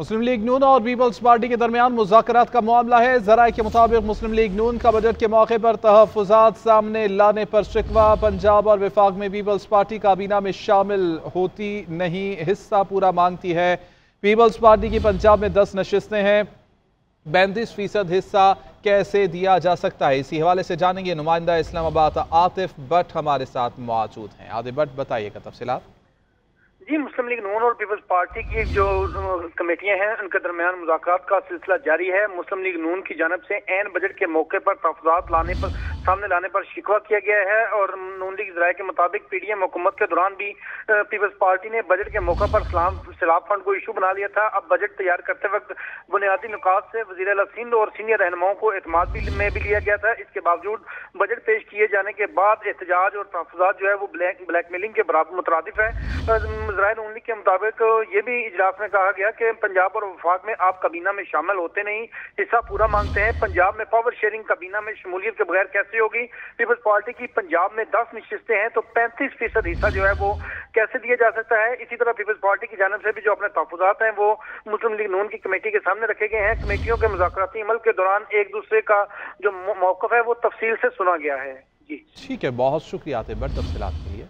مسلم league نون اور Peoples party کے درمیان مذاکرات کا معاملہ ہے۔ ذرائع کے مطابق مسلم لیگ نون کا بجٹ کے موقع پر تحفظات سامنے لانے پر شکوہ۔ پنجاب اور وفاق میں پیپلز پارٹی کابینہ میں شامل ہوتی نہیں، حصہ پورا مانگتی ہے۔ پیپلز پارٹی کی پنجاب میں دس نشستیں ہیں۔ بینتیس فیصد حصہ کیسے دیا جا سکتا ہے؟ اسی حوالے سے جانیں گے نمائندہ اسلام آباد عاطف بٹ ہمارے ساتھ موجود ہیں۔ عاطف بٹ بتائیے کا تفصیلات۔ جی مسلم لیگ نون اور پیپلز پارٹی کی جو کمیٹیاں ہیں، ان کے درمیان مذاکرات کا سلسلہ جاری ہے۔ مسلم لیگ نون کی جانب سے این بجٹ کے موقع پر تحفظات لانے پر، سامنے لانے پر شکوہ کیا گیا ہے اور نون لیگ ذرائع کے مطابق پی ڈی ایم حکومت کے دوران بھی پیپلز پارٹی نے بجٹ کے موقع پر سلام، سیلاب فنڈ کو ایشو بنا لیا تھا۔ اب بجٹ تیار کرتے وقت بنیادی نکات سے وزیر اعلیٰ سندھ اور سینئر رہنماؤں کو اعتماد بھی میں بھی لیا گیا تھا۔ اس کے باوجود بجٹ پیش کے بعد احتجاج اور تحفظات جو ہے وہ بلیک میلنگ کے برابر مترادف ہے ذرائع نون لیگ کے مطابق یہ بھی اجلاس میں کہا گیا کہ پنجاب اور وفاق میں آپ کابینہ میں شامل ہوتے نہیں۔ حصہ پورا مانگتے ہیں۔ پنجاب میں پاور شیئرنگ کابینہ میں شمولیت کے بغیر کیسے ہوگی؟ پیپلز پارٹی کی پنجاب میں دس نشستیں ہیں تو پینتیس فیصد حصہ جو ہے وہ کیسے دیا جا سکتا ہے؟ اسی طرح پیپلز پارٹی کی جانب سے بھی جو اپنے تحفظات ہیں وہ مسلم لیگ نون کی کمیٹی کے سامنے رکھے گئے ہیں۔ کمیٹیوں کے مذاکراتی عمل کے دوران ایک دوسرے کا جو موقف ہے وہ تفصیل سے سنا گیا ہے۔ ٹھیک ہے بہت شکریہ بڑھ تفصیلات کے لیے۔